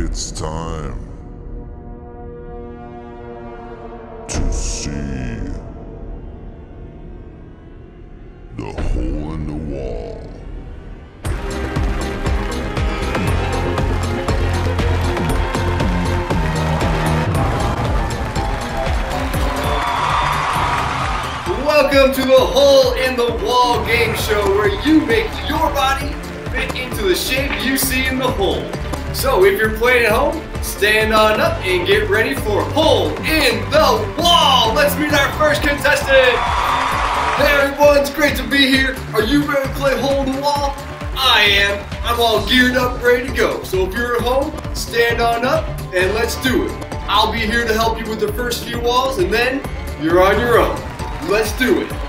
It's time to see the hole in the wall. Welcome to the Hole in the Wall game show where you make your body fit into the shape you see in the hole. So if you're playing at home, stand on up and get ready for Hole in the Wall. Let's meet our first contestant. Hey everyone, it's great to be here. Are you ready to play Hole in the Wall? I am. I'm all geared up, ready to go. So if you're at home, stand on up and let's do it. I'll be here to help you with the first few walls and then you're on your own. Let's do it.